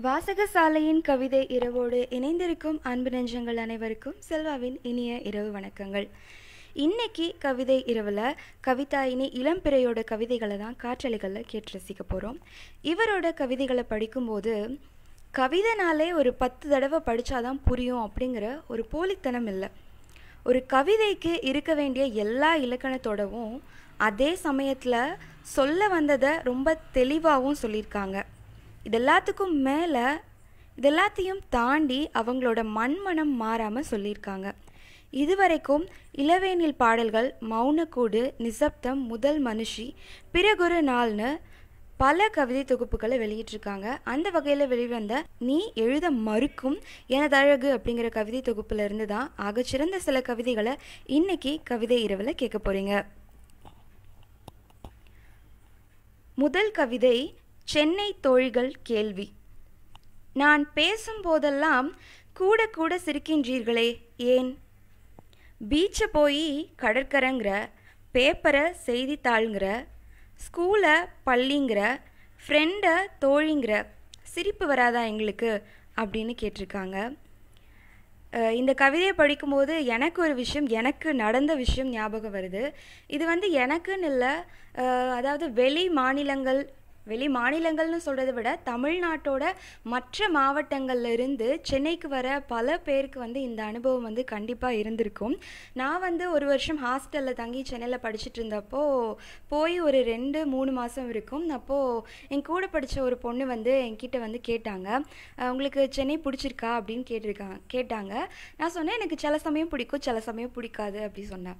வாசகசாலையின் கவிதை இரவோடு இணைந்திருக்கும் அன்பு நெஞ்சங்கள் அனைவருக்கும் செல்வாவின் இனிய இரவு வணக்கங்கள். இன்னைக்கு கவிதை இரவில் கவிதாயினி இளம்பிறையோட கவிதைகளை தான் காற்றலைகளில் கேட்டு ரசிக்க போகிறோம் இவரோட கவிதைகளை படிக்கும்போது கவிதைனாலே ஒரு பத்து தடவை படித்தாதான் புரியும் அப்படிங்கிற ஒரு போலித்தனம் இல்லை. ஒரு கவிதைக்கு இருக்க வேண்டிய எல்லா இலக்கணத்தோடவும் அதே சமயத்தில் சொல்ல வந்ததை ரொம்ப தெளிவாகவும் சொல்லியிருக்காங்க. இது எல்லாத்துக்கும் மேலே இது எல்லாத்தையும் தாண்டி அவங்களோட மண்மனம் மாறாமல் சொல்லியிருக்காங்க. இதுவரைக்கும் இளவேனில் பாடல்கள் மௌனக்கூடு நிசப்தம் முதல் மனுஷி பிறகொரு நாள்னு பல கவிதை தொகுப்புகளை வெளியிட்டிருக்காங்க. அந்த வகையில் வெளிவந்த நீ எழுத மறுக்கும் எனதழகு அப்படிங்கிற கவிதை தொகுப்புல இருந்து தான் ஆகச்சிறந்த சில கவிதைகளை இன்னைக்கு கவிதை இரவில் கேட்க போகிறீங்க முதல் கவிதை சென்னை தோழிகள் கேள்வி. நான் பேசும்போதெல்லாம் கூட கூட சிரிக்கின்றீர்களே ஏன்? பீச்சை போய் கடற்கரைங்கிற பேப்பரை செய்தித்தாளுங்கிற ஸ்கூலை பள்ளிங்கிற ஃப்ரெண்டை தோழிங்கிற சிரிப்பு வராதா எங்களுக்கு? அப்படின்னு கேட்டிருக்காங்க. இந்த கவிதையை படிக்கும்போது எனக்கு ஒரு விஷயம் எனக்கு நடந்த விஷயம் ஞாபகம் வருது. இது வந்து எனக்குன்னு இல்லை அதாவது வெளி மாநிலங்கள் வெளி மாநிலங்கள்னு சொல்கிறத விட தமிழ்நாட்டோட மற்ற மாவட்டங்கள்ல இருந்து சென்னைக்கு வர பல பேருக்கு வந்து இந்த அனுபவம் வந்து கண்டிப்பாக இருந்திருக்கும். நான் வந்து ஒரு வருஷம் ஹாஸ்டலில் தங்கி சென்னையில் படிச்சுட்டு இருந்தப்போ போய் ஒரு ரெண்டு மூணு மாதம் இருக்கும். அப்போது என் கூட படித்த ஒரு பொண்ணு வந்து என்கிட்ட வந்து கேட்டாங்க. உங்களுக்கு சென்னை பிடிச்சிருக்கா? அப்படின்னு கேட்டிருக்காங்க கேட்டாங்க. நான் சொன்னேன் எனக்கு சில சமயம் பிடிக்கும் சில சமயம் பிடிக்காது அப்படி சொன்னேன்.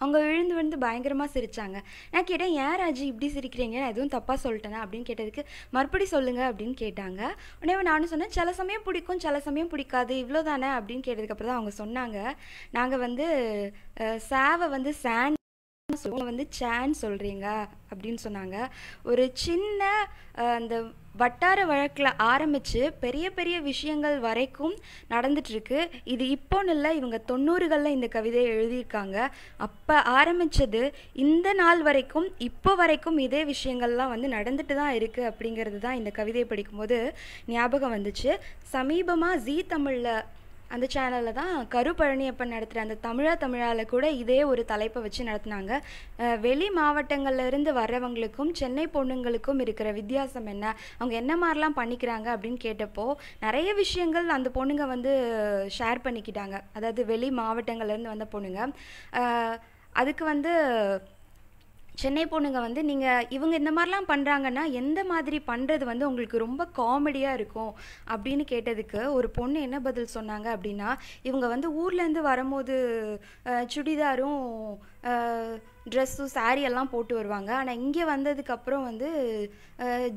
அவங்க விழுந்து விழுந்து பயங்கரமாக சிரிச்சாங்க. நான் கேட்டேன் ஏன் ராஜி இப்படி சிரிக்கிறீங்க? நான் எதுவும் தப்பாக சொல்லிட்டேனா? அப்படின்னு கேட்டதுக்கு மறுபடி சொல்லுங்கள் அப்படின்னு கேட்டாங்க. உடனே நானும் சொன்னேன் சில சமயம் பிடிக்கும் சில சமயம் பிடிக்காது இவ்வளோ தானே அப்படின்னு கேட்டதுக்கப்புறம் தான் அவங்க சொன்னாங்க நாங்கள் வந்து சாவை வந்து சேன் சொல்லுவோம் வந்து சேன் சொல்கிறீங்க அப்படின்னு சொன்னாங்க. ஒரு சின்ன அந்த வட்டார வழக்கில் ஆரம்பித்து பெரிய பெரிய விஷயங்கள் வரைக்கும் நடந்துட்டுருக்கு. இது இப்போன்னு இல்லை இவங்க தொண்ணூறுகளில் இந்த கவிதையை எழுதியிருக்காங்க. அப்போ ஆரம்பித்தது இந்த நாள் வரைக்கும் இப்போ வரைக்கும் இதே விஷயங்கள்லாம் வந்து நடந்துட்டு தான் இருக்குது அப்படிங்கிறது தான் இந்த கவிதையை படிக்கும்போது ஞாபகம் வந்துச்சு. சமீபமாக ஜீ தமிழில் அந்த சேனலில் தான் கருப்பழனியப்பன் நடத்துகிற அந்த தமிழா தமிழால கூட இதே ஒரு தலைப்பை வச்சு நடத்தினாங்க. வெளி மாவட்டங்கள்லேருந்து வர்றவங்களுக்கும் சென்னை பொண்ணுங்களுக்கும் இருக்கிற வித்தியாசம் என்ன? அவங்க என்ன மாதிரிலாம் பண்ணிக்கிறாங்க அப்படின்னு கேட்டப்போ நிறைய விஷயங்கள் அந்த பொண்ணுங்க வந்து ஷேர் பண்ணிக்கிட்டாங்க. அதாவது வெளி மாவட்டங்கள்லேருந்து வந்த பொண்ணுங்க. அதுக்கு வந்து சென்னை பொண்ணுங்க வந்து நீங்கள் இவங்க இந்த மாதிரிலாம் பண்ணுறாங்கன்னா எந்த மாதிரி பண்ணுறது வந்து உங்களுக்கு ரொம்ப காமெடியாக இருக்கும் அப்படின்னு கேட்டதுக்கு ஒரு பொண்ணு என்ன பதில் சொன்னாங்க அப்படின்னா இவங்க வந்து ஊர்லேருந்து வரும்போது சுடிதாரும் ட்ரெஸ்ஸு saree எல்லாம் போட்டு வருவாங்க. ஆனால் இங்கே வந்ததுக்கப்புறம் வந்து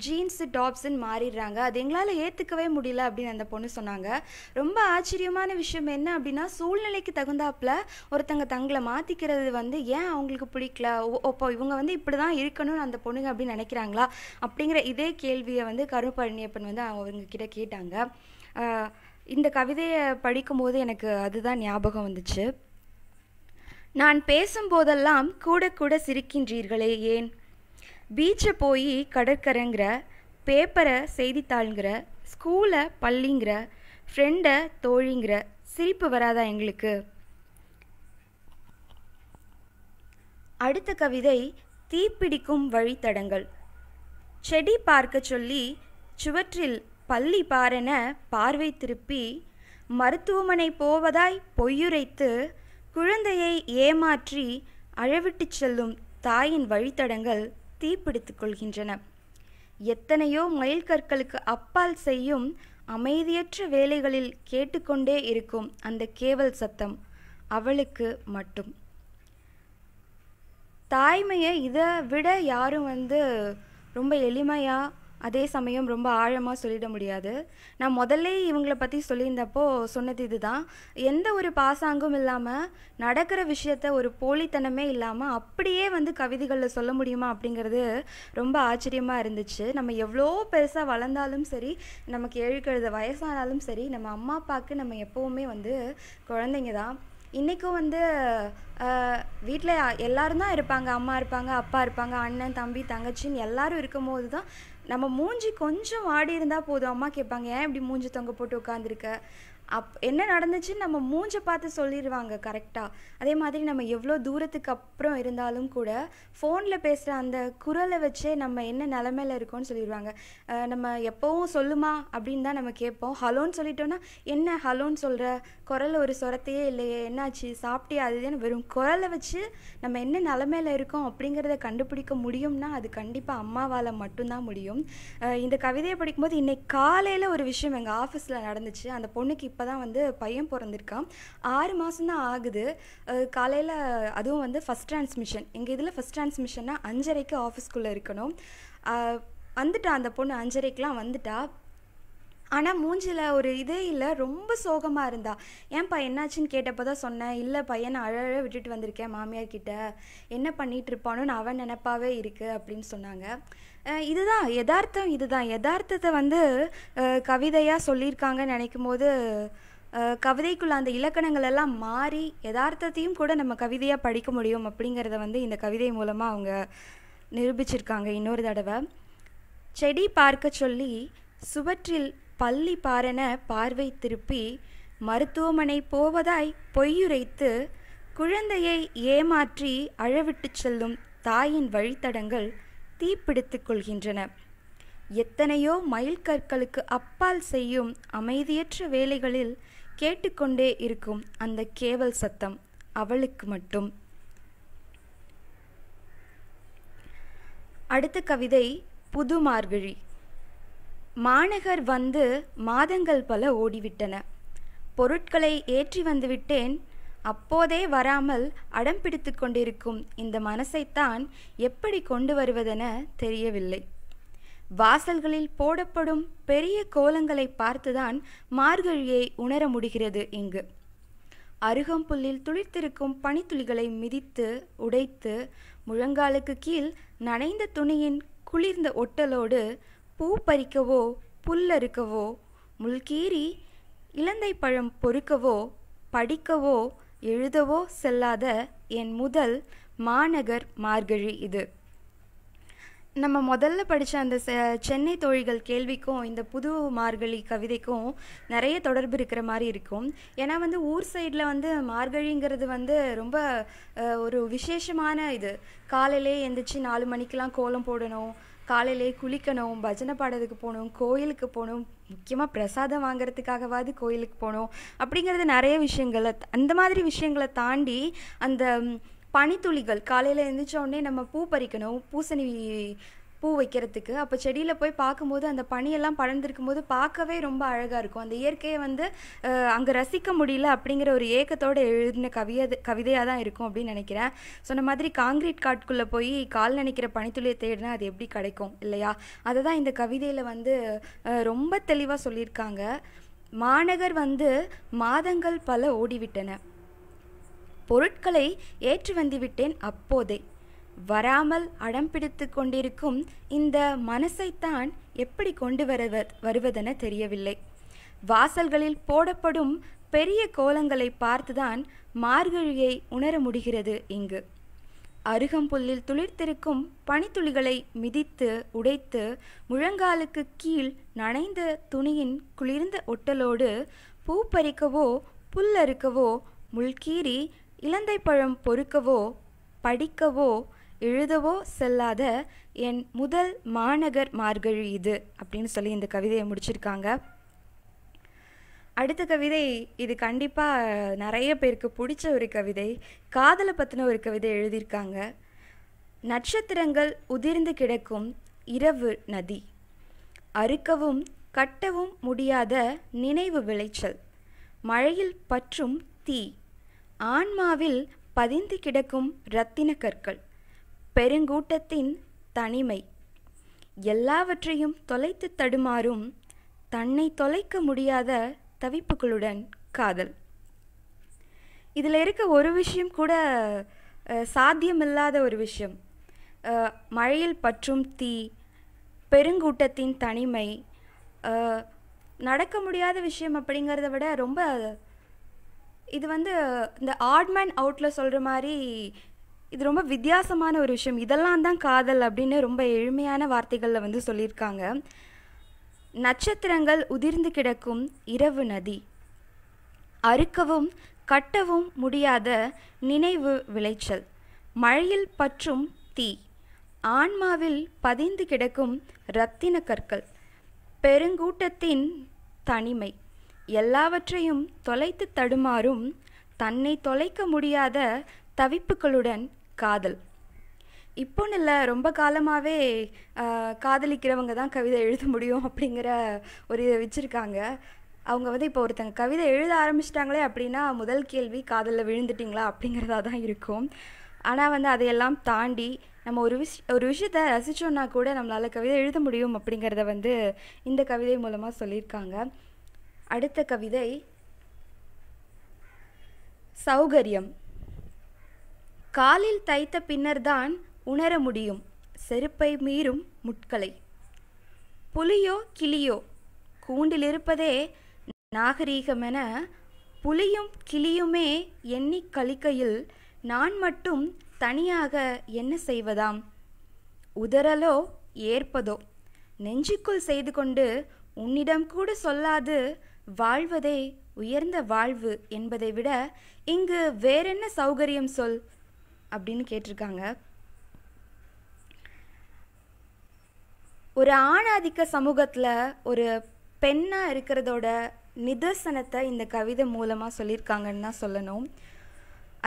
ஜீன்ஸு டாப்ஸுன்னு மாறிடுறாங்க. அது எங்களால் ஏற்றுக்கவே முடியல அப்படின்னு அந்த பொண்ணு சொன்னாங்க. ரொம்ப ஆச்சரியமான விஷயம் என்ன அப்படின்னா சூழ்நிலைக்கு தகுந்தாப்புல ஒருத்தங்க தங்களை மாற்றிக்கிறது வந்து ஏன் அவங்களுக்கு பிடிக்கல? ஓ- அப்போ இவங்க வந்து இப்படி தான் இருக்கணும்னு அந்த பொண்ணுங்க அப்படின்னு நினைக்கிறாங்களா? அப்படிங்கிற இதே கேள்வியை வந்து கருப்பழனியப்பன் வந்து அவங்க கிட்ட கேட்டாங்க. இந்த கவிதையை படிக்கும்போது எனக்கு அதுதான் ஞாபகம் வந்துச்சு. நான் பேசும்போதெல்லாம் கூட கூட சிரிக்கின்றீர்களே ஏன்? பீச்சை போய் கடற்கரைங்கிற பேப்பரை செய்தித்தாளுங்கிற ஸ்கூலை பள்ளிங்கிற ஃப்ரெண்டை தோழிங்கிற சிரிப்பு வராதா எங்களுக்கு? அடுத்த கவிதை தீப்பிடிக்கும் வழித்தடங்கள். செடி பார்க்க சொல்லி சுவற்றில் பள்ளி பாரென பார்வை திருப்பி மருத்துவமனை போவதாய் பொய்யுரைத்து குழந்தையை ஏமாற்றி அழவிட்டுச் செல்லும் தாயின் வழித்தடங்கள் தீப்பிடித்து கொள்கின்றன. எத்தனையோ மயில்கற்களுக்கு அப்பால் செய்யும் அமைதியற்ற வேலைகளில் கேட்டுக்கொண்டே இருக்கும் அந்த கேவல் சத்தம் அவளுக்கு மட்டும். தாய்மையை இதை விட யாரும் வந்து ரொம்ப எளிமையாக அதே சமயம் ரொம்ப ஆழமாக சொல்லிட முடியாது. நான் முதல்ல இவங்கள பற்றி சொல்லியிருந்தப்போ சொன்னது இதுதான். எந்த ஒரு பாசாங்கும் இல்லாமல் நடக்கிற விஷயத்த ஒரு போலித்தனமே இல்லாமல் அப்படியே வந்து கவிதைகளில் சொல்ல முடியுமா அப்படிங்கிறது ரொம்ப ஆச்சரியமாக இருந்துச்சு. நம்ம எவ்வளோ பெருசாக வளர்ந்தாலும் சரி நமக்கு எழுக்கிறது வயசானாலும் சரி நம்ம அம்மா அப்பாவுக்கு நம்ம எப்போவுமே வந்து குழந்தைங்க தான். இன்றைக்கும் வந்து வீட்டில் எல்லாரும் தான் இருப்பாங்க. அம்மா இருப்பாங்க அப்பா இருப்பாங்க அண்ணன் தம்பி தங்கச்சின்னு எல்லாரும் இருக்கும்போது தான் நம்ம மூஞ்சி கொஞ்சம் வாடி இருந்தால் போதும். அம்மா கேட்பாங்க ஏன் இப்படி மூஞ்சி தொங்க போட்டு உட்காந்துருக்க அப் என்ன நடந்துச்சுன்னு நம்ம மூஞ்சை பார்த்து சொல்லிடுவாங்க கரெக்டாக அதே மாதிரி நம்ம எவ்வளோ தூரத்துக்கு அப்புறம் இருந்தாலும் கூட ஃபோனில் பேசுகிற அந்த குரலை வச்சே நம்ம என்ன நிலமையில இருக்கோம்னு சொல்லிடுவாங்க நம்ம எப்போவும் சொல்லுமா அப்படின்னு தான் நம்ம கேட்போம். ஹலோன்னு சொல்லிட்டோன்னா என்ன ஹலோன்னு சொல்கிற குரல் ஒரு சொரத்தையே இல்லையே என்னாச்சு? சாப்பிட்டியா? அதுதான் வெறும் குரலை வச்சு நம்ம என்ன நிலமையில இருக்கோம் அப்படிங்கிறத கண்டுபிடிக்க முடியும்னா அது கண்டிப்பாக அம்மாவால் மட்டும்தான் முடியும். இந்த கவிதையை படிக்கும்போது இன்னைக்கு காலையில் ஒரு விஷயம் எங்கள் ஆஃபீஸில் நடந்துச்சு. அந்த பொண்ணுக்கு இப்போ தான் வந்து பையன் பிறந்திருக்கான். ஆறு மாதம்தான் ஆகுது. காலையில் அதுவும் வந்து ஃபஸ்ட் டிரான்ஸ்மிஷன் எங்கள் இதில் ஃபஸ்ட் டிரான்ஸ்மிஷன்னா அஞ்சரைக்கு ஆஃபீஸ்க்குள்ளே இருக்கணும். வந்துட்டா அந்த பொண்ணு அஞ்சரைக்கெலாம் வந்துட்டா. ஆனால் மூஞ்சில் ஒரு இதே இல்லை ரொம்ப சோகமாக இருந்தா. ஏன்பா என்னாச்சுன்னு கேட்டப்போ தான் சொன்னேன். இல்லை பையனை அழ விட்டுட்டு வந்திருக்கேன் மாமியார் கிட்ட. என்ன பண்ணிட்டு இருப்பானோன்னு அவன் நினப்பாவே இருக்கு அப்படின்னு சொன்னாங்க. இதுதான் யதார்த்தம் இதுதான். யதார்த்தத்தை வந்து கவிதையாக சொல்லியிருக்காங்கன்னு நினைக்கும் போது கவிதைக்குள்ள அந்த இலக்கணங்கள் எல்லாம் மாறி யதார்த்தத்தையும் கூட நம்ம கவிதையாக படிக்க முடியும் அப்படிங்கிறத வந்து இந்த கவிதை மூலமாக அவங்க நிரூபிச்சிருக்காங்க இன்னொரு தடவை. செடி பார்க்க சொல்லி சுவற்றில் பள்ளி பாரன பார்வை திருப்பி மருத்துவமனை போவதாய் பொய்யுரைத்து குழந்தையை ஏமாற்றி அழவிட்டுச் செல்லும் தாயின் வழித்தடங்கள் தீப்பிடித்து கொள்கின்றன. எத்தனையோ மயில்கற்களுக்கு அப்பால் செய்யும் அமைதியற்ற வேலைகளில் கேட்டுக்கொண்டே இருக்கும் அந்த கேவல் சத்தம் அவளுக்கு மட்டும். அடுத்த கவிதை புது மார்கழி மாநகர் வந்து மாதங்கள் பல ஓடிவிட்டன. பொருட்களை ஏற்றி வந்துவிட்டேன். அப்போதே வராமல் அடம் பிடித்து கொண்டிருக்கும் இந்த மனசைத்தான் எப்படி கொண்டு வருவதென தெரியவில்லை. வாசல்களில் போடப்படும் பெரிய கோலங்களை பார்த்துதான் மார்கழியை உணர முடிகிறது இங்கு. அருகம்புல்லில் துளிர்த்திருக்கும் பனித்துளிகளை மிதித்து உடைத்து முழங்காலுக்கு கீழ் நனைந்த துணியின் குளிர்ந்த ஒட்டலோடு பூ பறிக்கவோ புல்லறுக்கவோ முள்கீறி இலந்தை பழம் பொறுக்கவோ படிக்கவோ எழுதவோ செல்லாத என் முதல் மாநகர் மார்கழி இது. நம்ம முதல்ல படித்த அந்த செ- சென்னை தோழிகள் கேள்விக்கும் இந்த புது மார்கழி கவிதைக்கும் நிறைய தொடர்பு இருக்கிற மாதிரி இருக்கும். ஏன்னா வந்து ஊர் சைடில் வந்து மார்கழிங்கிறது வந்து ரொம்ப ஒரு விசேஷமான இது. காலையிலே எந்திரிச்சு நாலு மணிக்கெலாம் கோலம் போடணும். காலையிலே குளிக்கணும் பஜனை பாடுறதுக்கு போகணும் கோயிலுக்கு போகணும் முக்கியமாக பிரசாதம் வாங்குறதுக்காகவாது கோயிலுக்கு போகணும் அப்படிங்கிறது நிறைய விஷயங்களை. அந்த மாதிரி விஷயங்களை தாண்டி அந்த பனித்துளிகள் காலையில் எழுந்திரிச்ச உடனே நம்ம பூ பறிக்கணும் பூசணி பூ வைக்கிறதுக்கு. அப்போ செடியில் போய் பார்க்கும்போது அந்த பனியெல்லாம் படர்ந்திருக்கும் போது பார்க்கவே ரொம்ப அழகாக இருக்கும். அந்த இயற்கையை வந்து அங்கே ரசிக்க முடியல அப்படிங்கிற ஒரு ஏக்கத்தோடு எழுதின கவியது கவிதையாக தான் இருக்கும் அப்படின்னு நினைக்கிறேன். சொன்ன மாதிரி காங்கிரீட் காட்டுக்குள்ளே போய் கால் நினைக்கிற பனித்துளியை தேடினா அது எப்படி கிடைக்கும் இல்லையா? அதை தான் இந்த கவிதையில் வந்து ரொம்ப தெளிவாக சொல்லியிருக்காங்க. மாநகர் வந்து மாதங்கள் பல ஓடிவிட்டன. பொருட்களை ஏற்றி வந்துவிட்டேன் அப்போதே. வராமல் அடம் பிடித்து கொண்டிருக்கும் இந்த மனசைத்தான் எப்படி கொண்டு வருவ வருவதென தெரியவில்லை. வாசல்களில் போடப்படும் பெரிய கோலங்களை பார்த்துதான் மார்கழியை உணர முடிகிறது இங்கு. அருகம்புல்லில் துளிர்த்திருக்கும் பனித்துளிகளை மிதித்து உடைத்து முழங்காலுக்கு கீழ் நனைந்த துணியின் குளிர்ந்த ஒட்டலோடு பூ பறிக்கவோ புல்லறுக்கவோ முள்கீறி இலந்தை பழம் பொறுக்கவோ படிக்கவோ எழுதவோ செல்லாத என் முதல் மாநகர் மார்கழி இது அப்படின்னு சொல்லி இந்த கவிதையை முடிச்சிருக்காங்க. அடுத்த கவிதை இது கண்டிப்பாக நிறைய பேருக்கு பிடிச்ச ஒரு கவிதை காதலை பற்றின ஒரு கவிதை எழுதியிருக்காங்க. நட்சத்திரங்கள் உதிர்ந்து கிடக்கும் இரவு நதி அறுக்கவும் கட்டவும் முடியாத நினைவு விளைச்சல் மழையில் பற்றும் தீ ஆன்மாவில் பதிந்து கிடக்கும் இரத்தின கற்கள். பெருங்கூட்டத்தின் தனிமை. எல்லாவற்றையும் தொலைத்து தடுமாறும் தன்னை தொலைக்க முடியாத தவிப்புகளுடன் காதல். இதில் இருக்க ஒரு விஷயம் கூட சாத்தியமில்லாத ஒரு விஷயம். மழையில் பற்றும் தீ பெருங்கூட்டத்தின் தனிமை நடக்க முடியாத விஷயம் அப்படிங்கிறத விட ரொம்ப இது வந்து இந்த ஆட்மேன் அவுட்டில் சொல்கிற மாதிரி இது ரொம்ப வித்தியாசமான ஒரு விஷயம். இதெல்லாம் தான் காதல் அப்படின்னு ரொம்ப எளிமையான வார்த்தைகளில் வந்து சொல்லியிருக்காங்க. நட்சத்திரங்கள் உதிர்ந்து கிடக்கும் இரவு நதி. அறுக்கவும் கட்டவும் முடியாத நினைவு விளைச்சல். மழையில் பற்றும் தீ. ஆன்மாவில் பதிந்து கிடக்கும் இரத்தின கற்கள். பெருங்கூட்டத்தின் தனிமை. எல்லாவற்றையும் தொலைத்து தடுமாறும் தன்னை தொலைக்க முடியாத தவிப்புகளுடன் காதல். இப்போன்னு இல்லை ரொம்ப காலமாகவே காதலிக்கிறவங்க தான் கவிதை எழுத முடியும் அப்படிங்கிற ஒரு இதை வச்சுருக்காங்க. அவங்க வந்து இப்போ ஒருத்தங்க கவிதை எழுத ஆரம்பிச்சிட்டாங்களே அப்படின்னா முதல் கேள்வி காதலில் விழுந்துட்டிங்களா அப்படிங்கிறதா தான் இருக்கும். ஆனால் வந்து அதையெல்லாம் தாண்டி நம்ம ஒரு விஷ் ஒரு விஷயத்த ரசித்தோன்னா கூட நம்மளால் கவிதை எழுத முடியும் அப்படிங்கிறத வந்து இந்த கவிதை மூலமாக சொல்லியிருக்காங்க. அடுத்த கவிதை சௌகரியம். காலில் தைத்த பின்னர்தான் உணர முடியும். செருப்பை மீறும் முட்களை. புலியோ கிளியோ கூண்டிலிருப்பதே நாகரீகமென புலியும் கிளியுமே எண்ணி கழிக்கையில் நான் மட்டும் தனியாக என்ன செய்வதாம்? உதறலோ ஏற்பதோ? நெஞ்சுக்குள் செய்து கொண்டு உன்னிடம் கூட சொல்லாது வாழ்வதே உயர்ந்த வாழ்வு என்பதை விட இங்கு வேறென்ன சௌகரியம் சொல்? அப்படின்னு கேட்டிருக்காங்க. ஒரு ஆணாதிக்க சமூகத்தில் ஒரு பெண்ணாக இருக்கிறதோட நிதர்சனத்தை இந்த கவிதை மூலமாக சொல்லியிருக்காங்கன்னு தான் சொல்லணும்.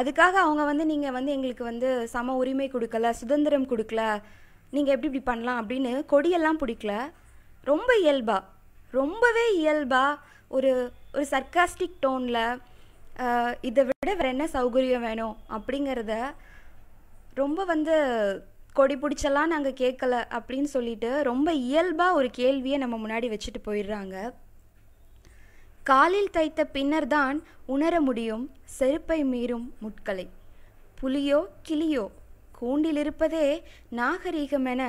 அதுக்காக அவங்க வந்து நீங்கள் வந்து எங்களுக்கு வந்து சம உரிமை கொடுக்கல சுதந்திரம் கொடுக்கல நீங்கள் எப்படி இப்படி பண்ணலாம் அப்படின்னு கொடியெல்லாம் பிடிக்கல. ரொம்ப இயல்பா ரொம்பவே இயல்பா ஒரு ஒரு சர்க்காஸ்டிக் டோனில் இதை விட வேறு என்ன சௌகரியம் வேணும்? அப்படிங்கிறத ரொம்ப வந்து கொடி பிடிச்செல்லாம் நாங்கள் கேட்கல அப்படின்னு சொல்லிட்டு ரொம்ப இயல்பாக ஒரு கேள்வியை நம்ம முன்னாடி வச்சுட்டு போயிடுறாங்க. காலில் தைத்த பின்னர் தான் உணர முடியும் செருப்பை மீறும் முட்களை. புலியோ கிளியோ கூண்டில் இருப்பதே நாகரீகமென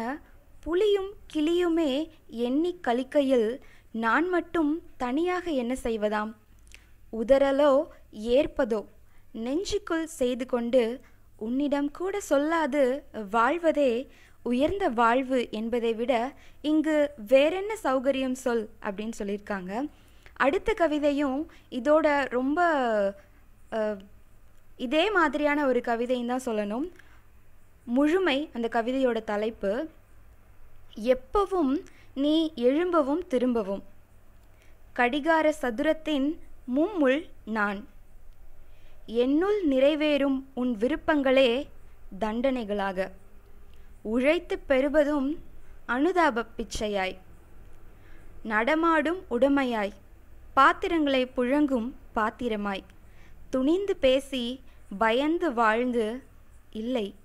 புலியும் கிளியுமே எண்ணி கழிக்கையில் நான் மட்டும் தனியாக என்ன செய்வதாம்? உதறலோ ஏற்பதோ? நெஞ்சுக்குள் செய்து கொண்டு உன்னிடம் கூட சொல்லாது வாழ்வதே உயர்ந்த வாழ்வு என்பதை விட இங்கு வேறென்ன சௌகரியம் சொல் அப்படின்னு சொல்லியிருக்காங்க. அடுத்த கவிதையும் இதோட ரொம்ப இதே மாதிரியான ஒரு கவிதையும் தான் சொல்லணும். முழுமை அந்த கவிதையோட தலைப்பு எப்பவும் நீ எழும்பவும் திரும்பவும். கடிகார சதுரத்தின் மும்முள் நான். என்னுள் நிறைவேறும் உன் விருப்பங்களே தண்டனைகளாக. உழைத்து பெறுவதும் அனுதாப பிச்சையாய். நடமாடும் உடமையாய். பாத்திரங்களை புழங்கும் பாத்திரமாய். துணிந்து பேசி பயந்து வாழ்ந்து இல்லை.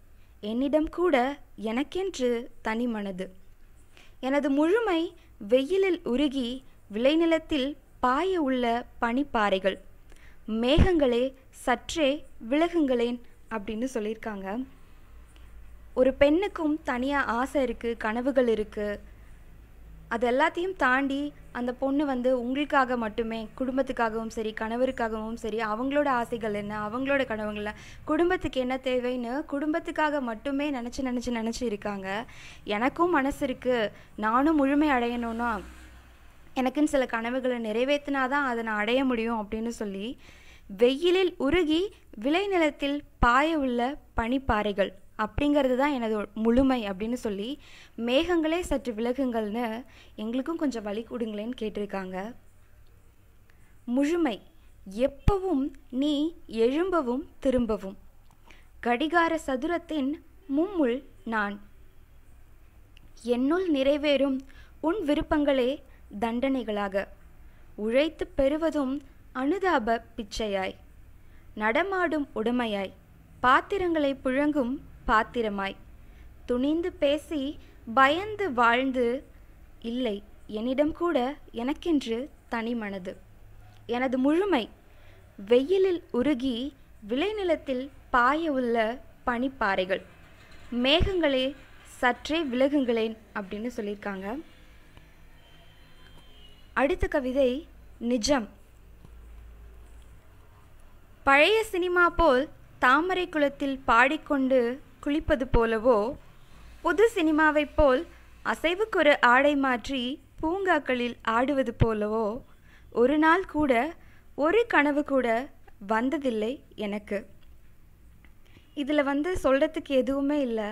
என்னிடம் கூட எனக்கென்று தனி மனது எனது முழுமை வெயிலில் உருகி விளைநிலத்தில் பாய உள்ள பனிப்பாறைகள். மேகங்களே சற்றே விலகுங்களேன் அப்படின்னு சொல்லியிருக்காங்க. ஒரு பெண்ணுக்கும் தனியாக ஆசை இருக்குது கனவுகள் இருக்குது அது எல்லாத்தையும் தாண்டி அந்த பொண்ணு வந்து உங்களுக்காக மட்டுமே குடும்பத்துக்காகவும் சரி கணவருக்காகவும் சரி அவங்களோட ஆசைகள் என்ன அவங்களோட கனவுகள் குடும்பத்துக்கு என்ன தேவைன்னு குடும்பத்துக்காக மட்டுமே நினச்சி நினச்சி நினச்சி இருக்காங்க. எனக்கும் மனசு இருக்குது நானும் முழுமை அடையணும்னா எனக்குன்னு சில கனவுகளை நிறைவேற்றினா தான் அதை நான் அடைய முடியும் அப்படின்னு சொல்லி வெயிலில் உருகி விளைநிலத்தில் பாய உள்ள பனிப்பாறைகள் அப்படிங்கிறது தான் எனது முழுமை அப்படின்னு சொல்லி மேகங்களே சற்று விலகுங்கள்னு எங்களுக்கும் கொஞ்சம் வழி கொடுங்களேன்னு கேட்டிருக்காங்க. முழுமை எப்பவும் நீ எழும்பவும் திரும்பவும். கடிகார சதுரத்தின் மும்முள் நான். என்னுள் நிறைவேறும் உன் விருப்பங்களே தண்டனைகளாக. உழைத்து பெறுவதும் அனுதாப பிச்சையாய். நடமாடும் உடமையாய். பாத்திரங்களை புழங்கும் பாத்திரமாய். துணிந்து பேசி பயந்து வாழ்ந்து இல்லை என்னிடம் கூட எனக்கென்று தனி மனது எனது முழுமை வெயிலில் உருகி விளைநிலத்தில் பாய உள்ள பனிப்பாறைகள். மேகங்களே சற்றே விலகுங்களேன் அப்படின்னு சொல்லியிருக்காங்க. அடுத்த கவிதை நிஜம். பழைய சினிமா போல் தாமரை குளத்தில் பாடிக்கொண்டு குளிப்பது போலவோ புது சினிமாவைப் போல் அசைவுக்கொரு ஆடை மாற்றி பூங்காக்களில் ஆடுவது போலவோ ஒரு நாள் கூட ஒரு கனவு கூட வந்ததில்லை எனக்கு. இதில் வந்து சொல்கிறதுக்கு எதுவுமே இல்லை.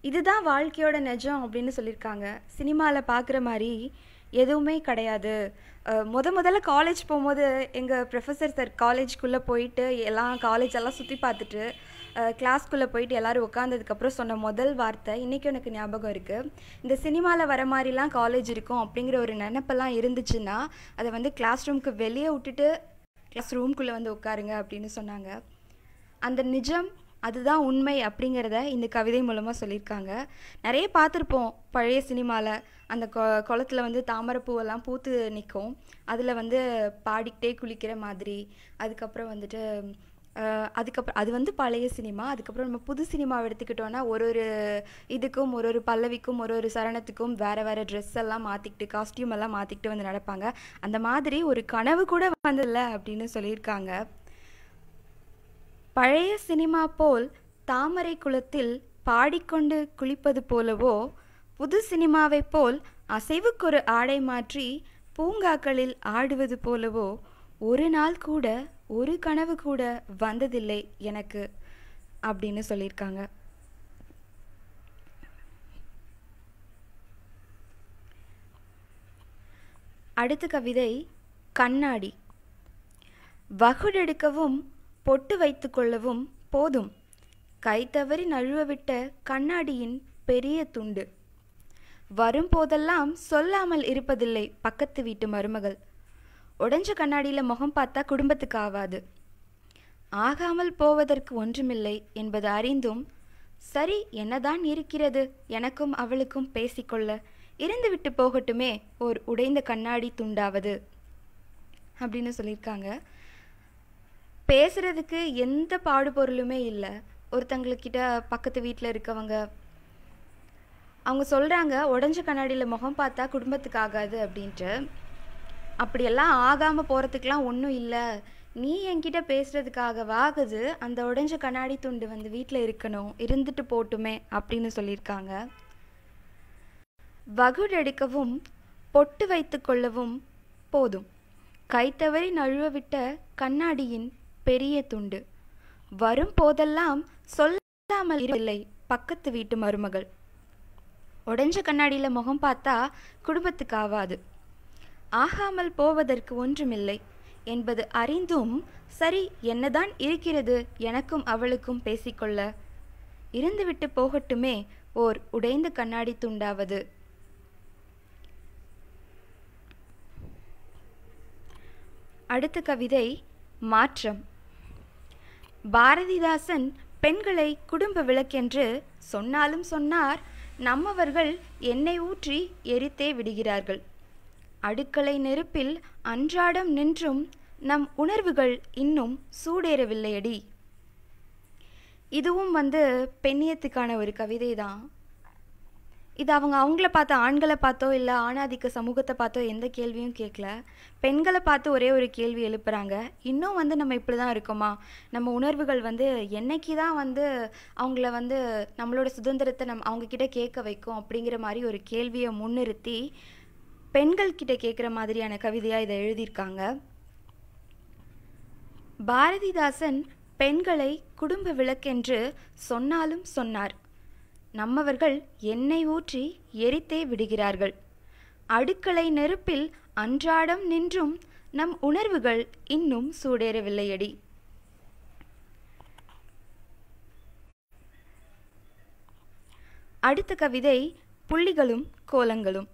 இதுதான் வாழ்க்கையோட நிஜம் அப்படின்னு சொல்லியிருக்காங்க. சினிமாவில் பார்க்குற மாதிரி எதுவுமே கிடையாது. முத முதல்ல காலேஜ் போகும்போது எங்கள் ப்ரொஃபஸர் சார் காலேஜ்குள்ளே போயிட்டு எல்லாம் காலேஜ் எல்லாம் சுற்றி பார்த்துட்டு கிளாஸ்க்குள்ளே போயிட்டு எல்லோரும் உட்காந்ததுக்கப்புறம் சொன்ன முதல் வார்த்தை இன்றைக்கும் எனக்கு ஞாபகம் இருக்குது இந்த சினிமாவில் வர மாதிரிலாம் காலேஜ் இருக்கும் அப்படிங்கிற ஒரு நினப்பெல்லாம் இருந்துச்சுன்னா அதை வந்து கிளாஸ் ரூமுக்கு வெளியே விட்டுட்டு கிளாஸ் ரூம்குள்ளே வந்து உட்காருங்க அப்படின்னு சொன்னாங்க. அந்த நிஜம் அதுதான் உண்மை அப்படிங்கிறத இந்த கவிதை மூலமாக சொல்லியிருக்காங்க. நிறைய பார்த்துருப்போம் பழைய சினிமாவில் அந்த கொ குளத்துல வந்து தாமரைப்பூவெல்லாம் பூத்து நிற்கும் அதில் வந்து பாடிக்கிட்டே குளிக்கிற மாதிரி. அதுக்கப்புறம் வந்துட்டு அதுக்கப்புறம் அது வந்து பழைய சினிமா. அதுக்கப்புறம் நம்ம புது சினிமாவை எடுத்துக்கிட்டோன்னா ஒரு ஒரு இதுக்கும் ஒரு ஒரு பல்லவிக்கும் ஒரு ஒரு சரணத்துக்கும் வேறு வேறு ட்ரெஸ் எல்லாம் மாற்றிக்கிட்டு காஸ்டியூம் எல்லாம் மாற்றிக்கிட்டு வந்து நடப்பாங்க. அந்த மாதிரி ஒரு கனவு கூட வந்ததில்ல அப்படின்னு சொல்லியிருக்காங்க. பழைய சினிமா போல் தாமரை குளத்தில் பாடிக்கொண்டு குளிப்பது போலவோ புது சினிமாவைப் போல் அசைவுக்கொரு ஆடை மாற்றி பூங்காக்களில் ஆடுவது போலவோ ஒரு நாள் கூட ஒரு கனவு கூட வந்ததில்லை எனக்கு அப்படின்னு சொல்லியிருக்காங்க. அடுத்த கவிதை கண்ணாடி. வகுடெடுக்கவும் பொட்டு வைத்துக்கொள்ளவும் போதும். கை தவறி நழுவவிட்ட கண்ணாடியின் பெரிய துண்டு. வரும்போதெல்லாம் சொல்லாமல் இருப்பதில்லை பக்கத்து வீட்டு மருமகள். உடைஞ்ச கண்ணாடியில் முகம் பார்த்தா குடும்பத்துக்கு ஆகாது ஆகாமல் போவதற்கு ஒன்றுமில்லை என்பது அறிந்தும் சரி என்னதான் இருக்கிறது? எனக்கும் அவளுக்கும் பேசிக்கொள்ள இருந்துவிட்டு போகட்டுமே ஓர் உடைந்த கண்ணாடி துண்டாவது. அப்படின்னு சொல்லியிருக்காங்க. பேசுறதுக்கு எந்த பாடுபொருளுமே இல்லை. ஒருத்தங்களுக்கிட்ட பக்கத்து வீட்டில் இருக்கவங்க அவங்க சொல்கிறாங்க உடஞ்ச கண்ணாடியில் முகம் பார்த்தா குடும்பத்துக்கு ஆகாது அப்படின்ட்டு. அப்படியெல்லாம் ஆகாமல் போகிறதுக்கெலாம் ஒன்றும் இல்லை. நீ என்கிட்ட பேசுகிறதுக்காக ஆகுது அந்த உடஞ்ச கண்ணாடி துண்டு வந்து வீட்டில் இருக்கணும் இருந்துட்டு போட்டுமே அப்படின்னு சொல்லியிருக்காங்க. வகுடெடுக்கவும் பொட்டு வைத்து கொள்ளவும் போதும். கைத்தவறி நழுவ விட்ட கண்ணாடியின் பெரிய துண்டு. வரும் போதெல்லாம் சொல்லாமல் இல்லை பக்கத்து வீட்டு மருமகள். உடைஞ்ச கண்ணாடியில் முகம் பார்த்தா குடும்பத்துக்கு ஆவாது. ஆகாமல் போவதற்கு ஒன்றுமில்லை. என்பது அறிந்தும் சரி என்னதான் இருக்கிறது எனக்கும் அவளுக்கும் பேசிக்கொள்ள. இருந்துவிட்டு போகட்டுமே ஓர் உடைந்த கண்ணாடி துண்டாவது. அடுத்த கவிதை மாற்றம். பாரதிதாசன் பெண்களை குடும்ப விளக்கென்று சொன்னாலும் சொன்னார் நம்மவர்கள் எண்ணெய் ஊற்றி எரித்தே விடுகிறார்கள். அடுக்களை நெருப்பில் அன்றாடம் நின்றும் நம் உணர்வுகள் இன்னும் சூடேறவில்லையடி. இதுவும் வந்து பெண்ணியத்துக்கான ஒரு கவிதை தான் இது அவங்க அவங்கள பார்த்து ஆண்களை பார்த்தோ இல்லை ஆணாதிக்க சமூகத்தை பார்த்தோ எந்த கேள்வியும் கேட்கல பெண்களை பார்த்து ஒரே ஒரு கேள்வி எழுப்புறாங்க. இன்னும் வந்து நம்ம இப்படி தான் இருக்கோமா? நம்ம உணர்வுகள் வந்து என்னைக்கு தான் வந்து அவங்கள வந்து நம்மளோட சுதந்திரத்தை நம் அவங்கக்கிட்ட கேட்க வைக்கும் அப்படிங்கிற மாதிரி ஒரு கேள்வியை முன்னிறுத்தி பெண்கள்கிட்ட கேட்குற மாதிரியான கவிதையாக இதை எழுதியிருக்காங்க. பாரதிதாசன் பெண்களை குடும்ப விளக்கென்று சொன்னாலும் சொன்னார். நம்மவர்கள் எண்ணெய் ஊற்றி எரித்தே விடுகிறார்கள். அடுக்களை நெருப்பில் அன்றாடம் நின்றும் நம் உணர்வுகள் இன்னும் சூடேறவில்லையடி. அடுத்த கவிதை புள்ளிகளும் கோலங்களும்.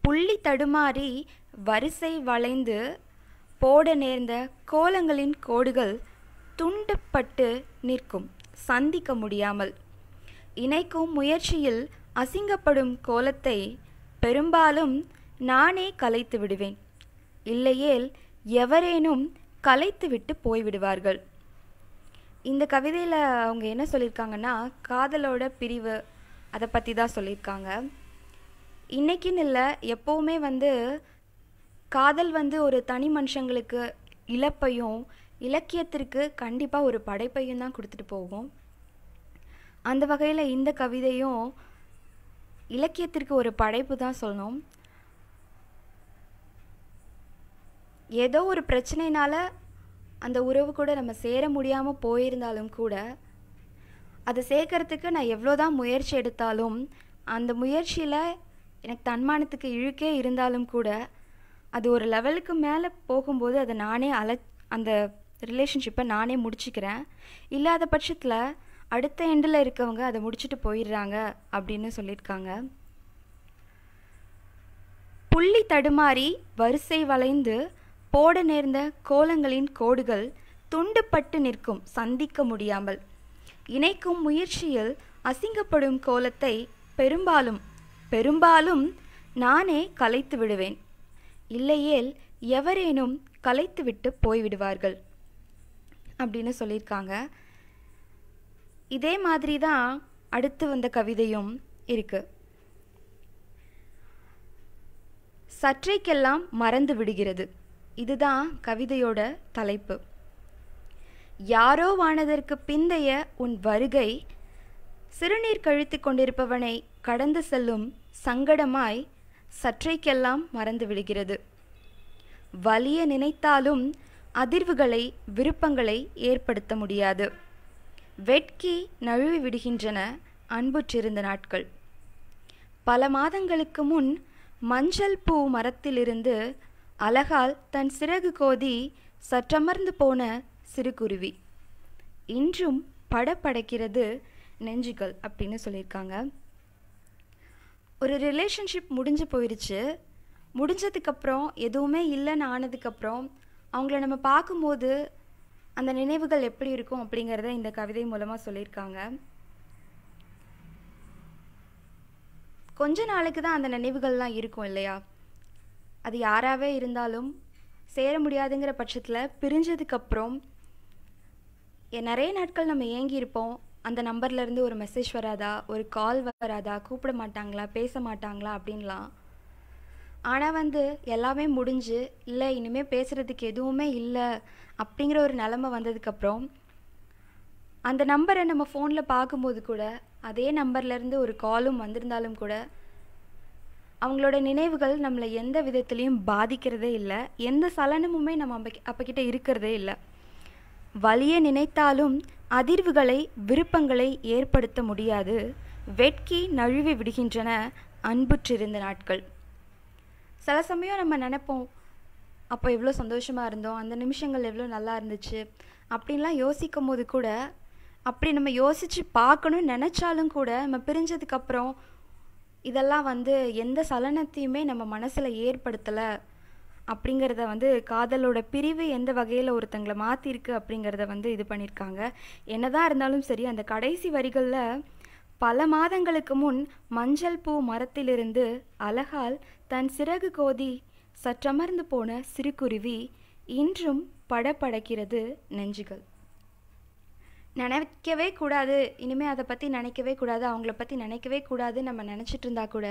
புள்ளி தடுமாறி வரிசை வளைந்து போட நேர்ந்த கோலங்களின் கோடுகள் துண்டப்பட்டு நிற்கும். சந்திக்க முடியாமல். இணைக்கும் முயற்சியில் அசிங்கப்படும் கோலத்தை பெரும்பாலும் நானே கலைத்து விடுவேன். இல்லையேல் எவரேனும் கலைத்துவிட்டு போய்விடுவார்கள். இந்த கவிதையில் அவங்க என்ன சொல்லியிருக்காங்கன்னா காதலோட பிரிவு அதை பற்றி தான் சொல்லியிருக்காங்க. இன்னைக்குன்னு இல்லை எப்போவுமே வந்து காதல் வந்து ஒரு தனி மனுஷங்களுக்கு இழப்பையும் இலக்கியத்திற்கு கண்டிப்பாக ஒரு படைப்பையும் தான் கொடுத்துட்டு போகும். அந்த வகையில் இந்த கவிதையும் இலக்கியத்திற்கு ஒரு படைப்பு தான் சொல்லணும். ஏதோ ஒரு பிரச்சனைனால அந்த உறவு கூட நம்ம சேர முடியாமல் போயிருந்தாலும் கூட அதை சேர்க்கறதுக்கு நான் எவ்வளோ தான் முயற்சி எடுத்தாலும் அந்த முயற்சியில் எனக்கு தன்மானத்துக்கு இழுக்கே இருந்தாலும் கூட அது ஒரு லெவலுக்கு மேலே போகும்போது அதை நானே அல அந்த ரிலேஷன்ஷிப்பை நானே முடிச்சுக்கிறேன். இல்லாத பட்சத்தில் அடுத்த எண்டில் இருக்கவங்க அதை முடிச்சுட்டு போயிடுறாங்க அப்படின்னு சொல்லியிருக்காங்க. புள்ளி தடுமாறி வரிசை வளைந்து போட நேர்ந்த கோலங்களின் கோடுகள் துண்டுப்பட்டு நிற்கும் சந்திக்க முடியாமல். இணைக்கும் முயற்சியில் அசிங்கப்படும் கோலத்தை பெரும்பாலும் பெரும்பாலும் நானே கலைத்து விடுவேன். இல்லையேல் எவரேனும் கலைத்துவிட்டு போய்விடுவார்கள். அப்படின்னு சொல்லியிருக்காங்க. இதே மாதிரி தான் அடுத்து வந்த கவிதையும் இருக்கு. சற்றைக்கெல்லாம் மறந்து விடுகிறது. இதுதான் கவிதையோட தலைப்பு. யாரோ வானதற்கு பிந்தைய உன் வருகை சிறுநீர் கழித்து கொண்டிருப்பவனை கடந்து செல்லும் சங்கடமாய் சற்றைக்கெல்லாம் மறந்து விடுகிறது. வலிய நினைத்தாலும் அதிர்வுகளை விருப்பங்களை ஏற்படுத்த முடியாது. வெட்கி நழுவி விடுகின்றன அன்புற்றிருந்த நாட்கள். பல மாதங்களுக்கு முன் மஞ்சள் பூ மரத்திலிருந்து அழகால் தன் சிறகு கோதி சற்றமர்ந்து போன சிறுகுருவி இன்றும் படப்படைக்கிறது நெஞ்சுகள் அப்படின்னு சொல்லியிருக்காங்க. ஒரு ரிலேஷன்ஷிப் முடிஞ்சு போயிடுச்சு முடிஞ்சதுக்கப்புறம் எதுவுமே இல்லைன்னு ஆனதுக்கப்புறம் அவங்கள நம்ம பார்க்கும்போது அந்த நினைவுகள் எப்படி இருக்கும் அப்படிங்கிறத இந்த கவிதை மூலமாக சொல்லியிருக்காங்க. கொஞ்ச நாளைக்கு தான் அந்த நினைவுகள்லாம் இருக்கும் இல்லையா? அது யாராகவே இருந்தாலும் சேர முடியாதுங்கிற பட்சத்தில் பிரிஞ்சதுக்கப்புறம் நிறைய நாட்கள் நம்ம ஏங்கியிருப்போம் அந்த நம்பர்லேருந்து ஒரு மெசேஜ் வராதா? ஒரு கால் வராதா? கூப்பிட மாட்டாங்களா? பேச மாட்டாங்களா? அப்படின்லாம். ஆனால் வந்து எல்லாமே முடிஞ்சு இல்லை இனிமேல் பேசுகிறதுக்கு எதுவுமே இல்லை அப்படிங்கிற ஒரு நிலமை வந்ததுக்கப்புறம் அந்த நம்பரை நம்ம ஃபோனில் பார்க்கும்போது கூட அதே நம்பர்லேருந்து ஒரு காலும் வந்திருந்தாலும் கூட அவங்களோட நினைவுகள் நம்மளை எந்த விதத்துலேயும் பாதிக்கிறதே இல்லை. எந்த சலனமுமே நம்ம அப்ப அப்பக்கிட்ட இருக்கிறதே இல்லை. வழியை நினைத்தாலும் அதிர்வுகளை விருப்பங்களை ஏற்படுத்த முடியாது. வெட்கி நழுவி விடுகின்றன அன்புற்றிருந்த நாட்கள். சில சமயம் நம்ம நினைப்போம் அப்போ எவ்வளோ சந்தோஷமாக இருந்தோம் அந்த நிமிஷங்கள் எவ்வளோ நல்லா இருந்துச்சு அப்படின்லாம் யோசிக்கும் போது கூட அப்படி நம்ம யோசித்து பார்க்கணும்னு நினச்சாலும் கூட நம்ம பிரிஞ்சதுக்கப்புறம் இதெல்லாம் வந்து எந்த சலனத்தையுமே நம்ம மனசில் ஏற்படுத்தலை அப்படிங்கிறத வந்து காதலோட பிரிவு எந்த வகையில் ஒருத்தங்களை மாற்றிருக்கு அப்படிங்கிறத வந்து இது பண்ணியிருக்காங்க. என்னதான் இருந்தாலும் சரி அந்த கடைசி வரிகளில் பல மாதங்களுக்கு முன் மஞ்சள் பூ மரத்திலிருந்து அழகால் தன் சிறகு கோதி சற்றமர்ந்து போன சிறுகுருவி இன்றும் படபடக்கிறது நெஞ்சுகள். நினைக்கவே கூடாது. இனிமேல் அதை பற்றி நினைக்கவே கூடாது. அவங்கள பற்றி நினைக்கவே கூடாது நம்ம நினச்சிட்டு இருந்தா கூட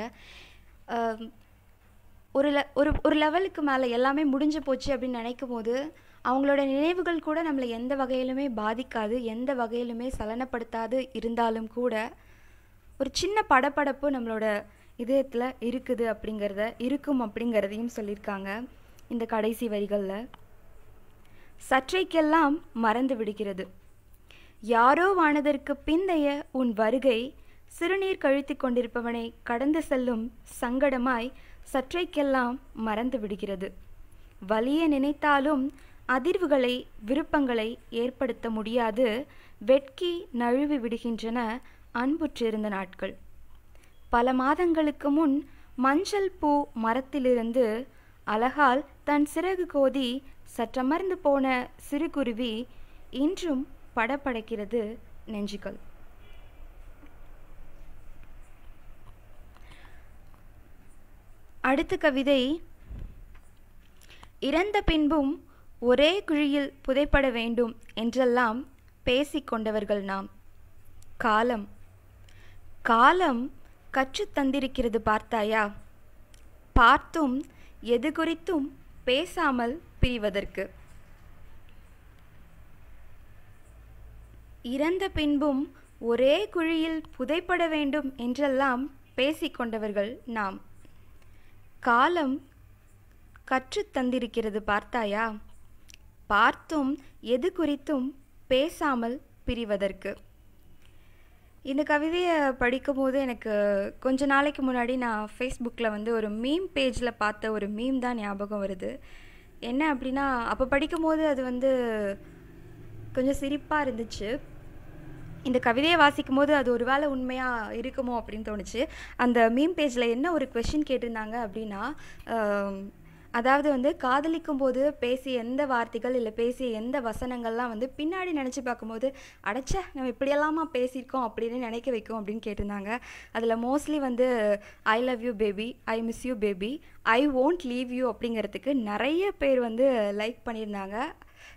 ஒரு லெ ஒரு ஒரு லெவலுக்கு மேலே எல்லாமே முடிஞ்சு போச்சு அப்படின்னு நினைக்கும் போது அவங்களோட நினைவுகள் கூட நம்மளை எந்த வகையிலுமே பாதிக்காது எந்த வகையிலுமே சலனப்படுத்தாது இருந்தாலும் கூட ஒரு சின்ன படப்படப்பு நம்மளோட இதயத்தில் இருக்குது அப்படிங்கிறத இருக்கும் அப்படிங்கிறதையும் சொல்லியிருக்காங்க இந்த கடைசி வரிகளில். சற்றைக்கெல்லாம் மறந்து விடுகிறது. யாரோ வானதற்கு பிந்தைய உன் வருகை சிறுநீர் கழித்து கொண்டிருப்பவனை கடந்து செல்லும் சங்கடமாய் சற்றைக்கெல்லாம் மறந்து விடுகிறது. வலிய நினைத்தாலும் அதிர்வுகளை விருப்பங்களை ஏற்படுத்த முடியாது. வெட்கி நழுவி விடுகின்றன அன்புற்றிருந்த நாட்கள். பல மாதங்களுக்கு முன் மஞ்சள் பூ மரத்திலிருந்து அழகால் தன் சிறகு கோதி சற்றமர்ந்து போன சிறுகுருவி இன்றும் படப்படைக்கிறது நெஞ்சுகள். அடுத்த கவிதை. இறந்த பின்பும் ஒரே குழியில் புதைப்பட வேண்டும் என்றெல்லாம் பேசிக்கொண்டவர்கள் நாம். காலம். காலம் கற்றுத் தந்திருக்கிறது பார்த்தாயா? பார்த்தும் எது குறித்தும் பேசாமல் பிரிவதற்கு. இறந்த பின்பும் ஒரே குழியில் புதைப்பட வேண்டும் என்றெல்லாம் பேசிக்கொண்டவர்கள் நாம். காலம் கற்றுத் தந்திருக்கிறது பார்த்தாயா? பார்த்தும் எது குறித்தும் பேசாமல் பிரிவதற்கு. இந்த கவிதையை படிக்கும்போது எனக்கு கொஞ்ச நாளைக்கு முன்னாடி நான் ஃபேஸ்புக்கில் வந்து ஒரு மீம் பேஜில் பார்த்த ஒரு மீம் தான் ஞாபகம் வருது. என்ன அப்படின்னா அப்போ படிக்கும்போது அது வந்து கொஞ்சம் சிரிப்பாக இருந்துச்சு. இந்த கவிதையை வாசிக்கும் போது அது ஒரு வேளை உண்மையாக இருக்குமோ அப்படின்னு தோணுச்சு. அந்த மீம் பேஜில் என்ன ஒரு கொஷின் கேட்டிருந்தாங்க அப்படின்னா அதாவது வந்து காதலிக்கும் போது பேசிய எந்த வார்த்தைகள் இல்லை பேசிய எந்த வசனங்கள்லாம் வந்து பின்னாடி நினச்சி பார்க்கும்போது அடைச்ச நம்ம இப்படியெல்லாமா பேசியிருக்கோம் அப்படின்னு நினைக்க வைக்கும் அப்படின்னு கேட்டிருந்தாங்க. அதில் மோஸ்ட்லி வந்து I love you baby I miss you baby I won't leave you அப்படிங்கிறதுக்கு நிறைய பேர் வந்து லைக் பண்ணியிருந்தாங்க.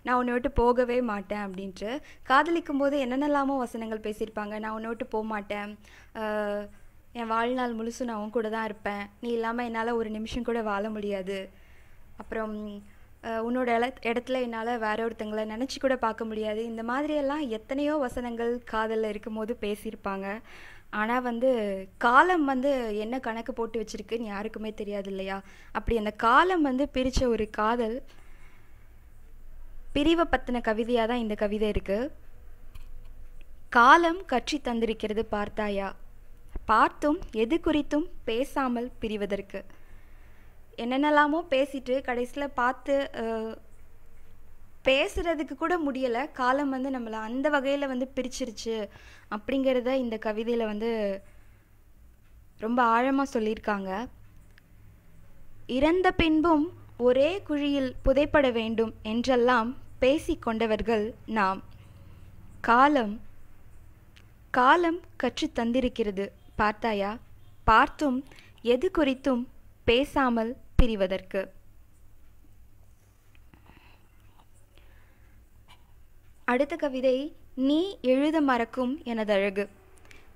நான் உன்னை விட்டு போகவே மாட்டேன் அப்படின்ட்டு. காதலிக்கும் போது என்னென்னலாமோ வசனங்கள் பேசியிருப்பாங்க. நான் உன்னை விட்டு போக மாட்டேன் என் வாழ்நாள் முழுசும் நான் உன் கூட தான் இருப்பேன். நீ இல்லாமல் என்னால் ஒரு நிமிஷம் கூட வாழ முடியாது. அப்புறம் உன்னோட இடத்துல என்னால் வேற ஒருத்தங்களை நினச்சி கூட பார்க்க முடியாது. இந்த மாதிரியெல்லாம் எத்தனையோ வசனங்கள் காதலில் இருக்கும்போது பேசியிருப்பாங்க. ஆனால் வந்து காலம் வந்து என்ன கணக்கு போட்டு வச்சுருக்குன்னு யாருக்குமே தெரியாது இல்லையா? அப்படி அந்த காலம் வந்து பிரித்த ஒரு காதல் பிரிவை பற்றின கவிதையாக தான் இந்த கவிதை இருக்குது காலம் கற்றி தந்திருக்கிறது பார்த்தாயா? பார்த்தும் எது குறித்தும் பேசாமல் பிரிவதற்கு. என்னென்னலாமோ பேசிட்டு கடைசியில் பார்த்து பேசுகிறதுக்கு பேசுறதுக்கு கூட முடியலை. காலம் வந்து நம்மளை அந்த வகையில் வந்து பிரிச்சிருச்சு அப்படிங்கிறத இந்த கவிதையில் வந்து ரொம்ப ஆழமாக சொல்லியிருக்காங்க. இறந்த பின்பும் ஒரே குழியில் புதைப்பட வேண்டும் என்றெல்லாம் பேசிக் கொண்டவர்கள் நாம். காலம் காலம் கற்று தந்திருக்கிறது. பார்த்தாயா? பார்த்தும் எது குறித்தும் பேசாமல் பிரிவதற்கு. அடுத்த கவிதை நீ எழுத மறக்கும் எனதழகு.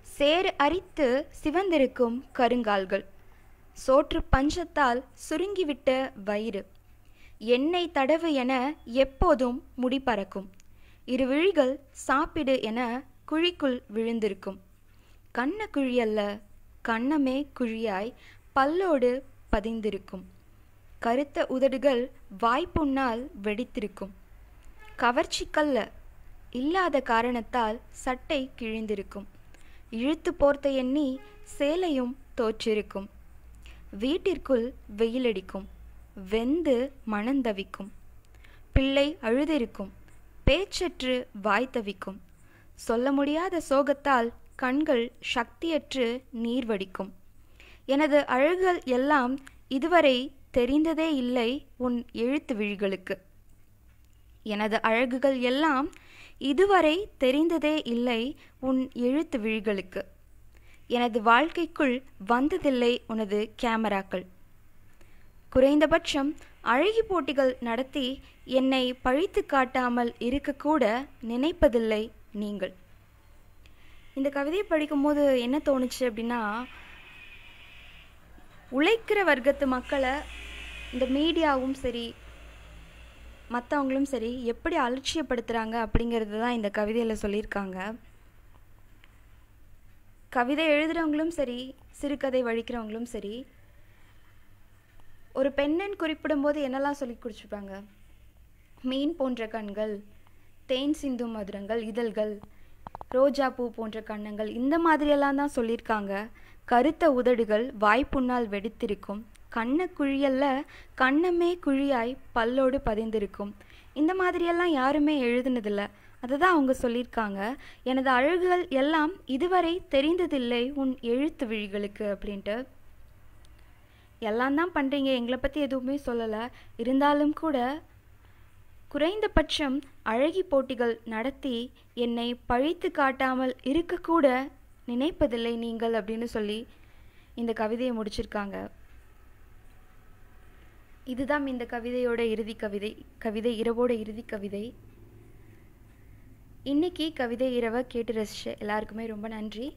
சேறு அரித்து சிவந்திருக்கும் கருங்கால்கள். சோற்று பஞ்சத்தால் சுருங்கிவிட்ட வயிறு. எண்ணெய் தடவு என எப்போதும் முடி பறக்கும். இரு விழிகள் சாப்பிடு என குழிக்குள் விழுந்திருக்கும். கண்ண குழியல்ல கண்ணமே குழியாய் பல்லோடு பதிந்திருக்கும். கருத்த உதடுகள் வாய்ப்புண்ணால் வெடித்திருக்கும். கவர்ச்சிக்கல்ல இல்லாத காரணத்தால் சட்டை கிழிந்திருக்கும். இழுத்து போர்த்த எண்ணி சேலையும் தோற்றிருக்கும். வீட்டிற்குள் வெயிலடிக்கும். வெந்து மணந்தவிக்கும் பிள்ளை அழுதிருக்கும். பேச்சற்று வாய் தவிக்கும். சொல்ல முடியாத சோகத்தால் கண்கள் சக்தியற்று நீர் வடிக்கும் எனது அழகுகள் எல்லாம் இதுவரை தெரிந்ததே இல்லை உன் எழுத்து விழிகளுக்கு. எனது அழகுகள் எல்லாம் இதுவரை தெரிந்ததே இல்லை உன் எழுத்து விழிகளுக்கு. எனது வாழ்க்கைக்குள் வந்ததில்லை உனது கேமராக்கள். குறைந்தபட்சம் அழகி போட்டிகள் நடத்தி என்னை பழித்து காட்டாமல் இருக்கக்கூட நினைப்பதில்லை நீங்கள். இந்த கவிதையை படிக்கும்போது என்ன தோணுச்சு அப்படின்னா உழைக்கிற வர்க்கத்து மக்களை இந்த மீடியாவும் சரி மற்றவங்களும் சரி எப்படி அலட்சியப்படுத்துகிறாங்க அப்படிங்கிறது தான் இந்த கவிதையில் சொல்லியிருக்காங்க. கவிதை எழுதுகிறவங்களும் சரி சிறுகதை வழிக்கிறவங்களும் சரி ஒரு பெண்ணன் குறிப்பிடும்போது என்னெல்லாம் சொல்லி குறிச்சிருப்பாங்க மீன் போன்ற கண்கள் தேன் சிந்து மதுரங்கள் இதழ்கள் ரோஜா பூ போன்ற கண்ணங்கள் இந்த மாதிரியெல்லாம் தான் சொல்லியிருக்காங்க. கருத்த உதடுகள் வாய்ப்புண்ணால் வெடித்திருக்கும். கண்ண குழியல்ல கண்ணமே குழியாய் பல்லோடு பதிந்திருக்கும். இந்த மாதிரியெல்லாம் யாருமே எழுதுனதில்ல. அதை தான் அவங்க சொல்லியிருக்காங்க. எனது அழகுகள் எல்லாம் இதுவரை தெரிந்ததில்லை உன் எழுத்து விழிகளுக்கு அப்படின்ட்டு. எல்லாம் தான் பண்ணுறீங்க எங்களை பற்றி எதுவுமே சொல்லலை. இருந்தாலும் கூட குறைந்தபட்சம் அழகி போட்டிகள் நடத்தி என்னை பழித்து காட்டாமல் இருக்கக்கூட நினைப்பதில்லை நீங்கள் அப்படின்னு சொல்லி இந்த கவிதையை முடிச்சிருக்காங்க. இதுதான் இந்த கவிதையோட இறுதி கவிதை. கவிதை இரவோட இறுதி கவிதை. இன்னைக்கு கவிதை இரவை கேட்டு ரசிச்ச எல்லாருக்குமே ரொம்ப நன்றி.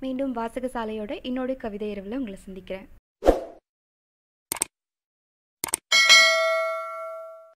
மீண்டும் வாசகசாலையோட இன்னொரு கவிதை இரவில் உங்களை சந்திக்கிறேன்.